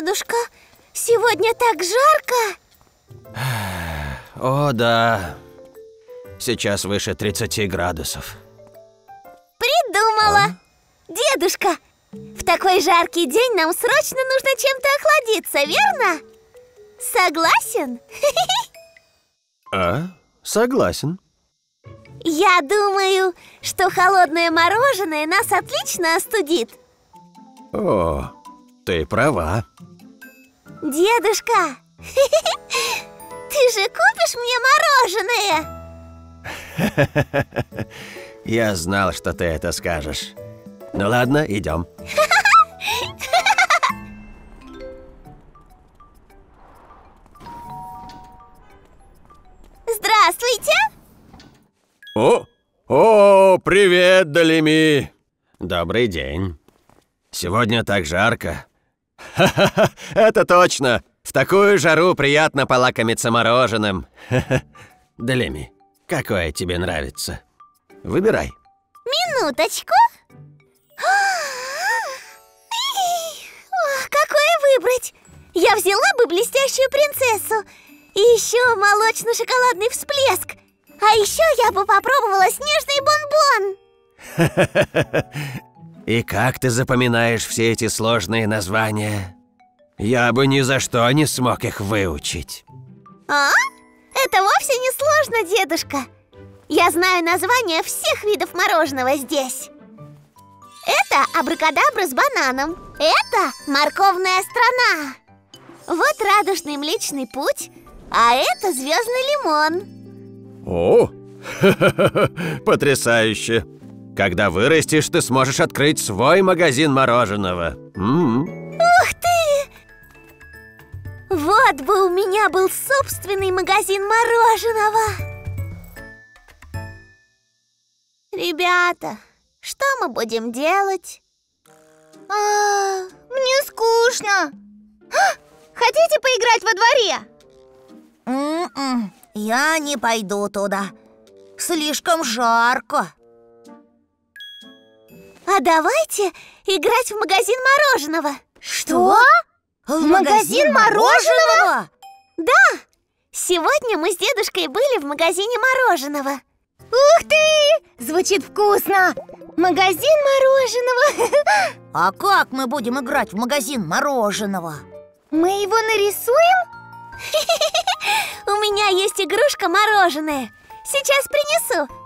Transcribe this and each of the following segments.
Дедушка, сегодня так жарко О, да. Сейчас выше 30 градусов. Придумала Дедушка, в такой жаркий день нам срочно нужно чем-то охладиться, верно? Согласен? А? Согласен. Я думаю, что холодное мороженое нас отлично остудит О, ты права. Дедушка, ты же купишь мне мороженое? Я знал, что ты это скажешь. Ну ладно, идем. Здравствуйте! О, о, привет, Далими. Добрый день. Сегодня так жарко. Ха-ха-ха, это точно. В такую жару приятно полакомиться мороженым. Далими, какое тебе нравится? Выбирай. Минуточку. Какое выбрать? Я взяла бы блестящую принцессу И еще молочно-шоколадный всплеск А еще я бы попробовала снежный бонбон И как ты запоминаешь все эти сложные названия? Я бы ни за что не смог их выучить. А? Это вовсе не сложно, дедушка Я знаю названия всех видов мороженого здесь Это абракадабра с бананом Это морковная страна Вот радужный млечный путь А это звездный лимон О, потрясающе! Когда вырастешь, ты сможешь открыть свой магазин мороженого. М. Ух ты! Вот бы у меня был собственный магазин мороженого Ребята, что мы будем делать? А, мне скучно Хотите поиграть во дворе? М-м, я не пойду туда. Слишком жарко. А давайте играть в магазин мороженого Что? В магазин мороженого? Да, сегодня мы с дедушкой были в магазине мороженого Ух ты! Звучит вкусно! Магазин мороженого А как мы будем играть в магазин мороженого? Мы его нарисуем? У меня есть игрушка мороженое Сейчас принесу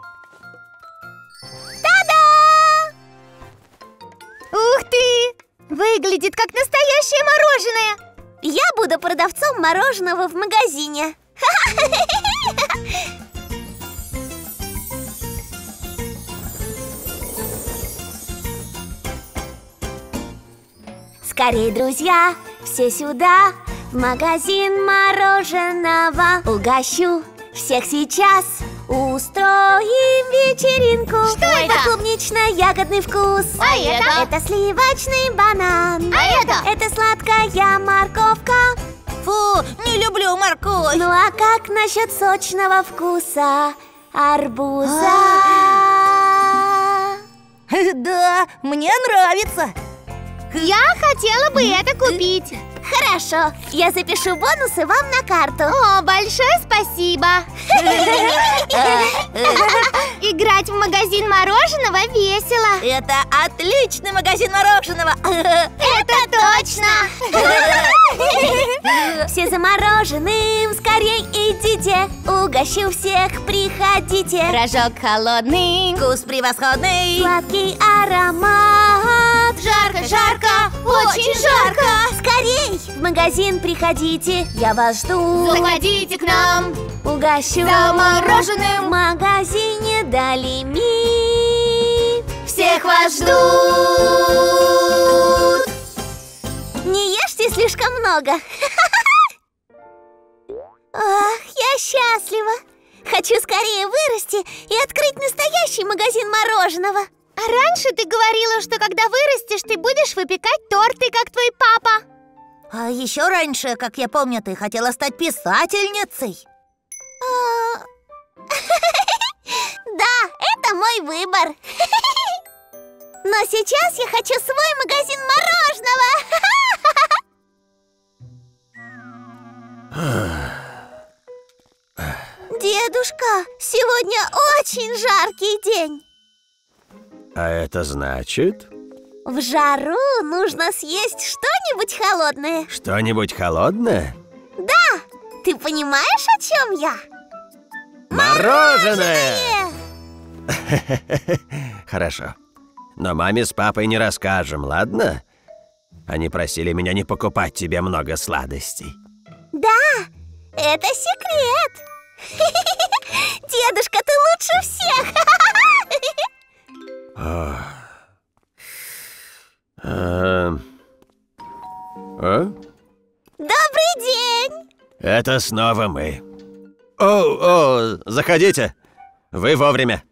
Ух ты! Выглядит как настоящее мороженое! Я буду продавцом мороженого в магазине. Скорей, друзья, все сюда. В магазин мороженого Угощу всех сейчас Устроим вечеринку Что это? клубнично-ягодный вкус А это? Это сливочный банан А это? Это сладкая морковка Фу, не люблю морковь. Ну а как насчет сочного вкуса арбуза? Да, мне нравится. Я хотела бы это купить Хорошо, я запишу бонусы вам на карту. О, большое спасибо. Играть в магазин мороженого весело. Это отличный магазин мороженого. Это точно. Все замороженным, скорей идите. Угощу всех, приходите. Рожок холодный. Вкус превосходный. Сладкий аромат Жарко, жарко, очень жарко. Скорей! В магазин приходите, я вас жду. Заходите к нам. Угощу. За мороженым. В магазине Далими Всех вас ждут Не ешьте слишком много. Ах, я счастлива. Хочу скорее вырасти и открыть настоящий магазин мороженого а раньше ты говорила, что когда вырастешь, ты будешь выпекать торты, как твой папа. А еще раньше, как я помню, ты хотела стать писательницей. А, да, это мой выбор. Но сейчас я хочу свой магазин мороженого. Дедушка, сегодня очень жаркий день. А это значит, В жару нужно съесть что-нибудь холодное. что-нибудь холодное? Ты понимаешь, о чем я? Мороженое! Э, Хорошо. Но маме с папой не расскажем, ладно? Они просили меня не покупать тебе много сладостей. Да, это секрет. Дедушка, ты лучше всех. Эм. А? Добрый день. Это снова мы. О, о, заходите. Вы вовремя.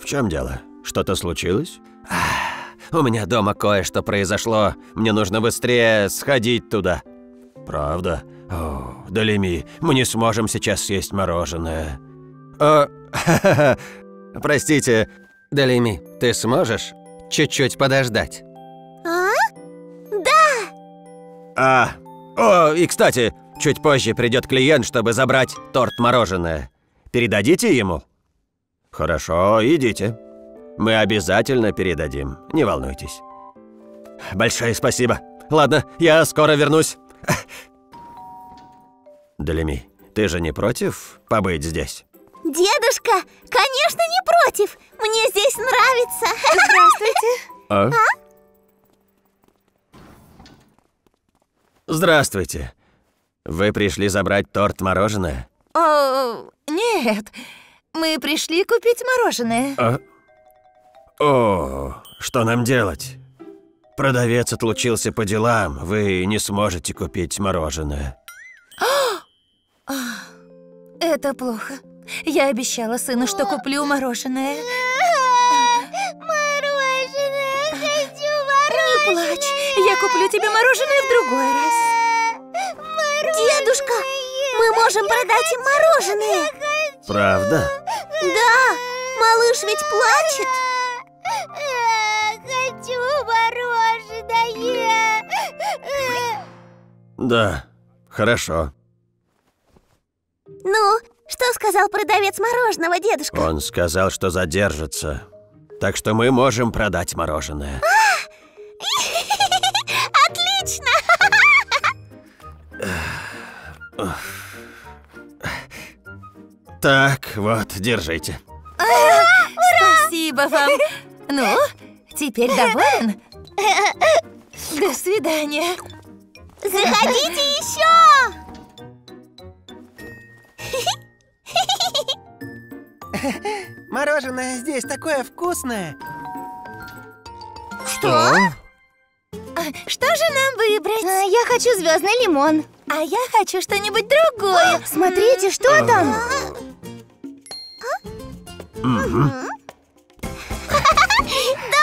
В чем дело? Что-то случилось? А, у меня дома кое-что произошло. Мне нужно быстрее сходить туда. Правда? О, Далеми, мы не сможем сейчас съесть мороженое. О, простите. Далеми, ты сможешь чуть-чуть подождать? А? А, о, и кстати, чуть позже придет клиент, чтобы забрать торт-мороженое. Передадите ему? Хорошо, идите. Мы обязательно передадим, не волнуйтесь. Большое спасибо. Ладно, я скоро вернусь. Далеми, ты же не против побыть здесь? Дедушка, конечно, не против. Мне здесь нравится. Здравствуйте. А? Здравствуйте. Вы пришли забрать торт-мороженое? О, нет. Мы пришли купить мороженое. А? О, что нам делать? Продавец отлучился по делам, вы не сможете купить мороженое. Это плохо. Я обещала сыну, что куплю мороженое. Мороженое, хочу Не плачь, я куплю тебе мороженое в другой раз. Дедушка, мы можем продать им мороженое. Правда? Да, малыш ведь плачет. Хочу мороженое. Да, хорошо. Ну, что сказал продавец мороженого, дедушка? Он сказал, что задержится. Так что мы можем продать мороженое. Отлично! Так, вот, держите. Спасибо вам. Ну, теперь доволен? До свидания. Заходите еще! Мороженое здесь такое вкусное. Что? Что же нам выбрать? Я хочу звездный лимон. А я хочу что-нибудь другое. Смотрите, что там?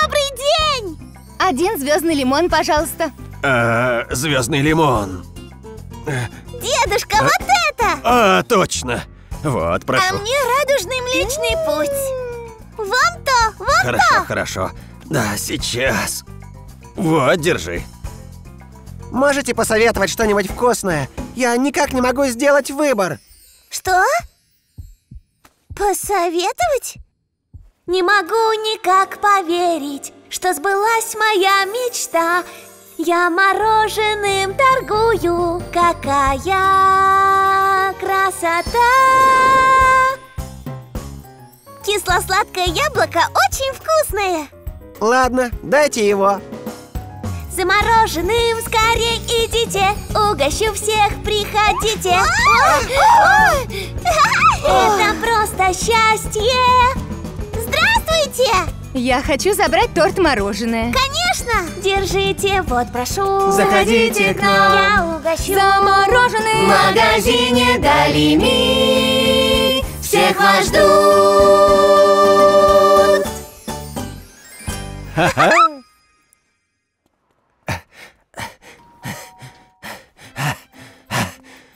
Добрый день! Один звездный лимон, пожалуйста. А, звездный лимон. Дедушка, вот это! А, точно. Вот, А прошу. мне радужный млечный путь. Вон то, вон Хорошо, хорошо. Да, сейчас. Вот, держи. Можете посоветовать что-нибудь вкусное? Я никак не могу сделать выбор. Что? Посоветовать? Не могу никак поверить, что сбылась моя мечта. Я мороженым торгую, какая красота! Кисло-сладкое яблоко очень вкусное. Ладно, дайте его. За мороженым скорее идите, угощу всех, приходите. Это просто счастье. Здравствуйте! Я хочу забрать торт-мороженое. Конечно! Держите, вот прошу. Заходите к нам. Я угощу. За мороженое В магазине Далими всех вас ждут.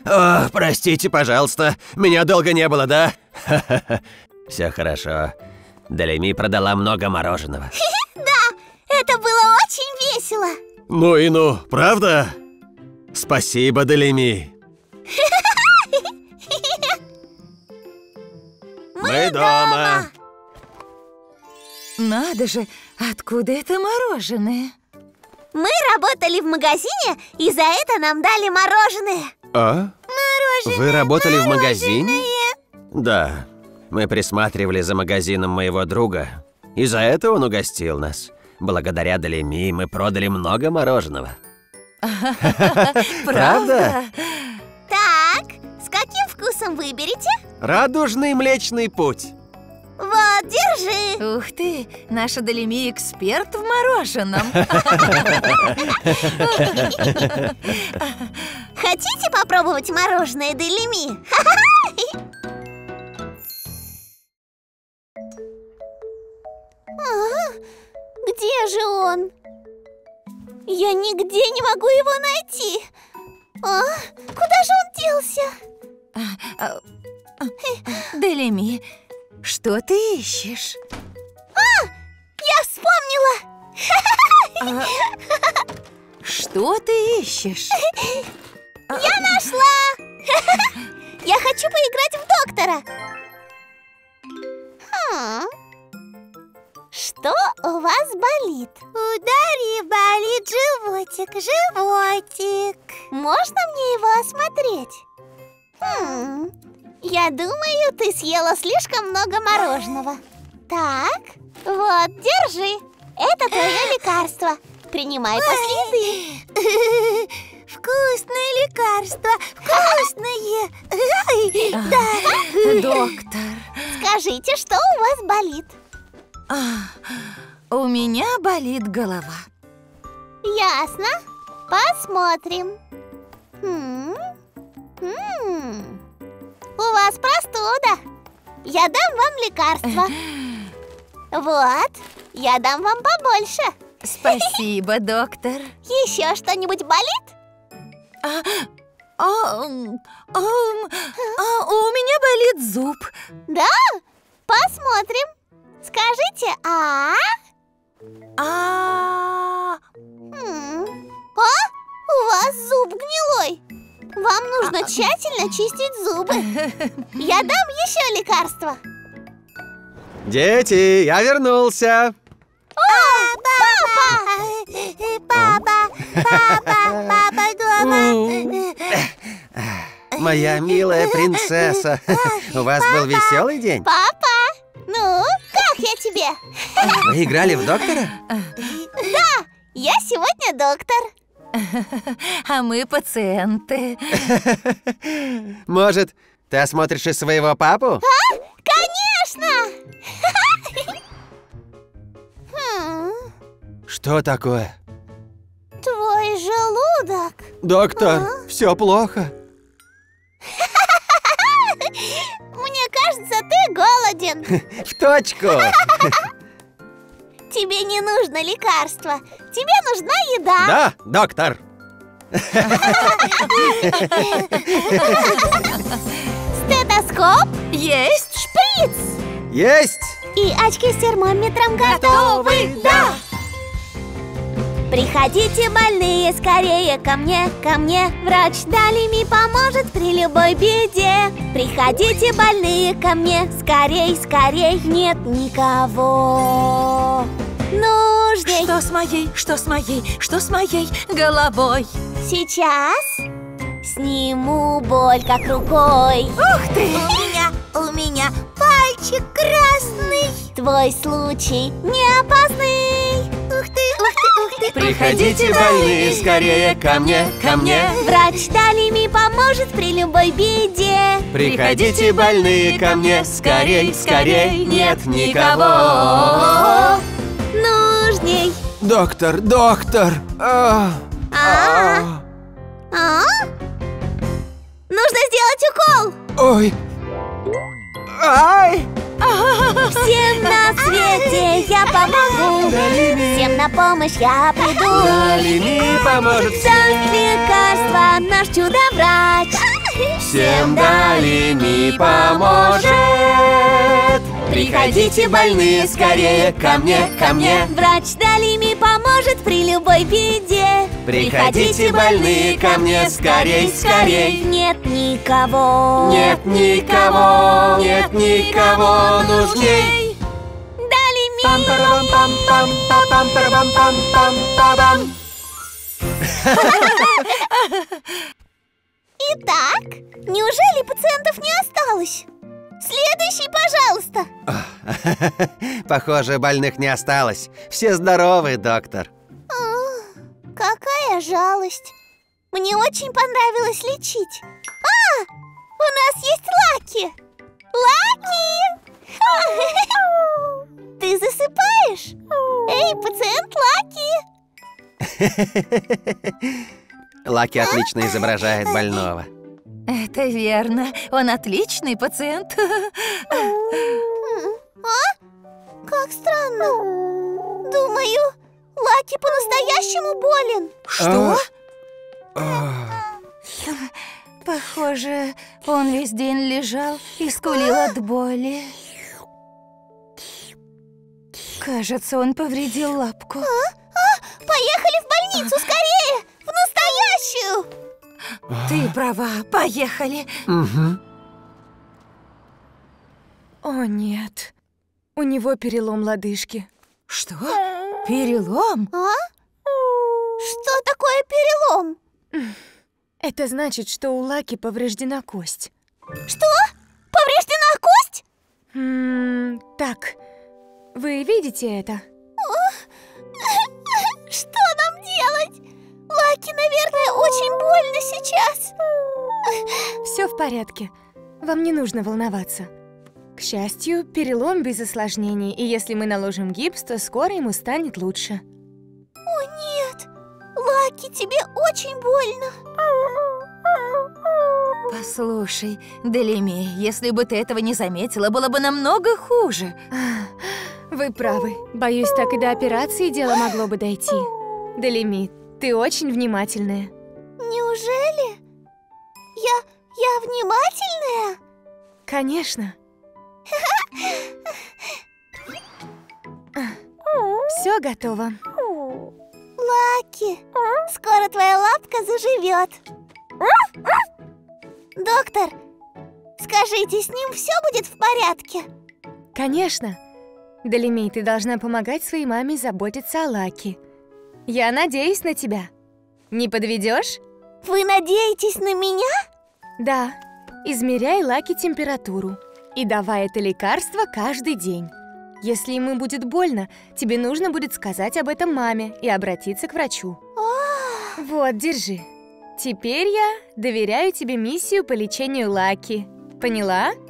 О, простите, пожалуйста. Меня долго не было, да? Все хорошо. Далеми продала много мороженого. Это было очень весело. Ну и ну, правда? Спасибо, Далеми. Мы дома. Надо же, откуда это мороженое? Мы работали в магазине, и за это нам дали мороженое. А? Вы работали в магазине? Да. Мы присматривали за магазином моего друга. И за это он угостил нас. Благодаря Далеми мы продали много мороженого. Правда? Так, с каким вкусом выберете? Радужный млечный путь. Вот, держи. Ух ты, наша Долеми эксперт в мороженом. Хотите попробовать мороженое Делими? Где же он? Я нигде не могу его найти. А, куда же он делся? Долеми, что ты ищешь? Я вспомнила! Что ты ищешь? Я нашла! Я хочу поиграть в доктора. Что у вас болит? У Дарьи болит животик, животик. Можно мне его осмотреть? Хм. Я думаю, ты съела слишком много мороженого. Так, вот, держи. Это твое лекарство. Принимай после еды. Вкусное лекарство, вкусное. Да. Доктор, Скажите, что у вас болит? У меня болит голова. Ясно. Посмотрим. М, м. У вас простуда. Я дам вам лекарство. Вот, я дам вам побольше. Спасибо, доктор. Еще что-нибудь болит? А, м, ам, а, у меня болит зуб. Да? Посмотрим. Скажите, а? А. А? У вас зуб гнилой. Вам нужно тщательно чистить зубы. Я дам еще лекарство. Дети, я вернулся. Папа! Папа! Папа! Папа дома! Моя милая принцесса. У вас был веселый день? Папа! Ну, как я тебе? Вы играли в доктора? Я сегодня доктор. а мы пациенты. Может, ты осмотришь и своего папу? Конечно! Хм, Что такое? Твой желудок. Доктор, все плохо. Голоден. В точку. Тебе не нужно лекарство. Тебе нужна еда. Да, доктор. Стетоскоп, Есть? шприц Есть. и очки с термометром готовы. Да. Приходите, больные, скорее ко мне, ко мне. Врач Далими поможет при любой беде. Приходите, больные, ко мне, скорей, скорей. Нет никого. Нужней Что с моей, что с моей, что с моей головой? Сейчас сниму боль как рукой. Ух ты! У меня, у меня пальчик красный. Твой случай не опасный Приходите, больные, скорее ко мне, ко мне. Врач Далими поможет при любой беде Приходите, больные, ко мне, скорей, скорей, нет никого. Нужней Доктор, доктор. А, А? А? Нужно сделать укол Ой. Ай! Всем на свете я помогу. Всем на помощь я приду. Далими поможет Даст лекарство наш чудо-врач. Всем Далими поможет. Приходите, больные, скорее ко мне, ко мне. Врач Далими поможет при любой беде Приходите, больные, ко мне скорей, скорей. Нет никого. Нет никого, нет никого нужней. Пам-парабам-пам-пам-пам-парабам-пам-пам-пам. Итак, неужели пациентов не осталось? Следующий, пожалуйста. Похоже, больных не осталось. Все здоровы, доктор. Какая жалость. Мне очень понравилось лечить. А, у нас есть Лаки. Лаки! Ты засыпаешь? Эй, пациент Лаки! Лаки отлично изображает больного. Это верно. Он отличный пациент. Как странно. Думаю, Лаки по-настоящему болен. Что? Похоже, он весь день лежал и скулил от боли. Кажется, он повредил лапку. Поехали в больницу, скорее! В настоящую! Ты права, поехали. О, нет. У него перелом лодыжки. Что? Перелом? А? Что такое перелом? Это значит, что у Лаки повреждена кость. Что? Повреждена кость? М, так, вы видите это? Что нам делать? Лаки, наверное, очень больно сейчас. Все в порядке. Вам не нужно волноваться. К счастью, перелом без осложнений, и если мы наложим гипс, то скоро ему станет лучше. О, нет. Лаки, тебе очень больно. Послушай, Делими, если бы ты этого не заметила, было бы намного хуже. Вы правы. Боюсь, так и до операции дело могло бы дойти. Делими, ты очень внимательная. Неужели? Я... я внимательная? Конечно. Все готово. Лаки, скоро твоя лапка заживет. Доктор, скажите, с ним все будет в порядке? Конечно. Долемей, ты должна помогать своей маме заботиться о Лаки. Я надеюсь на тебя. Не подведешь? Вы надеетесь на меня? Да. Измеряй Лаки температуру. И давай это лекарство каждый день. Если ему будет больно, тебе нужно будет сказать об этом маме и обратиться к врачу. Вот, держи. Теперь я доверяю тебе миссию по лечению Лаки. Поняла?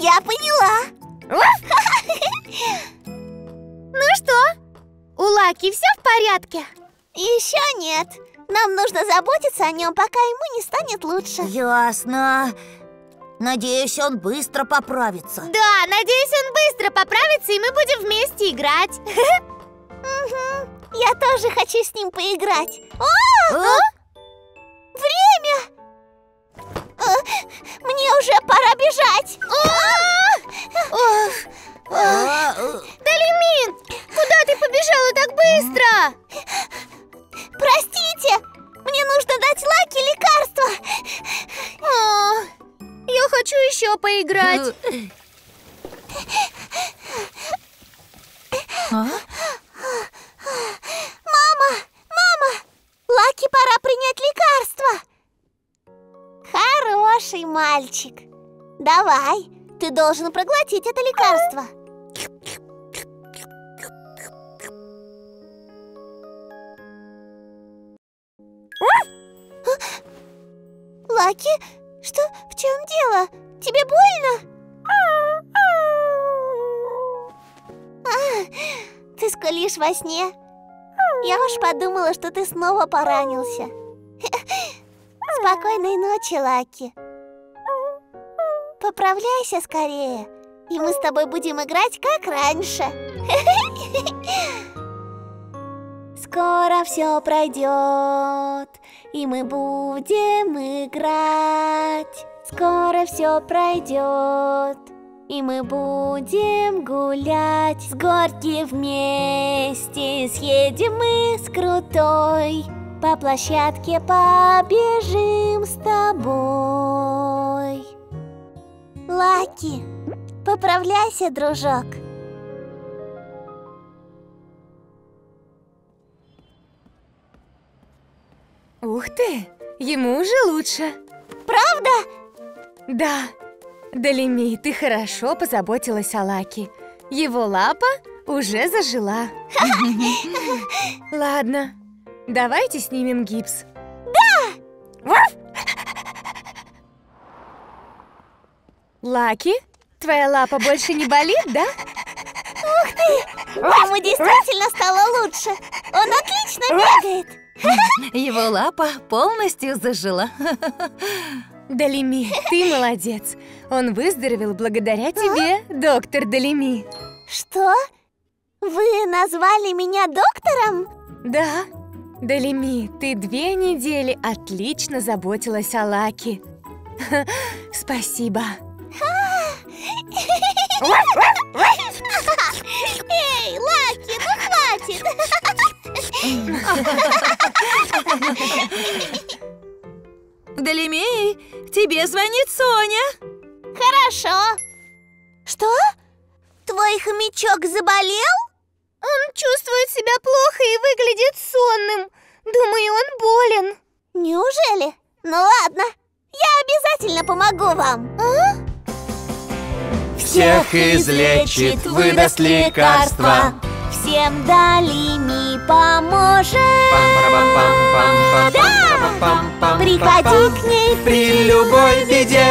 Я поняла. Ну что? У Лаки все в порядке? Еще нет. Нам нужно заботиться о нем, пока ему не станет лучше. Ясно. Надеюсь, он быстро поправится. Да, надеюсь, он быстро поправится, и мы будем вместе играть. Я тоже хочу с ним поиграть. Давай, ты должен проглотить это лекарство. Лаки, что, в чем дело? Тебе больно? А, ты скулишь во сне? Я уж подумала, что ты снова поранился. Спокойной ночи, Лаки. Поправляйся скорее, и мы с тобой будем играть как раньше. Скоро все пройдет, и мы будем играть. Скоро все пройдет, И мы будем гулять с горки вместе Съедем мы с крутой По площадке побежим с тобой Лаки, поправляйся, дружок Ух ты, ему уже лучше. Правда? Да. Далими, ты хорошо позаботилась о Лаки. Его лапа уже зажила. Ладно, давайте снимем гипс. Лаки, твоя лапа больше не болит, да? Ему действительно стало лучше Он отлично бегает Его лапа полностью зажила. Далими, ты молодец. Он выздоровел благодаря тебе, доктор Далими. Что? Вы назвали меня доктором? Да, Далими, ты две недели отлично заботилась о Лаки. Спасибо. Эй, Лаки, ну хватит! Далимей, тебе звонит Соня. Хорошо. Что? Твой хомячок заболел? Он чувствует себя плохо и выглядит сонным. Думаю, он болен. Неужели? Ну ладно, я обязательно помогу вам. Всех излечит, выдаст лекарства. Всем Далими поможет. Да! Приходи к ней При любой беде.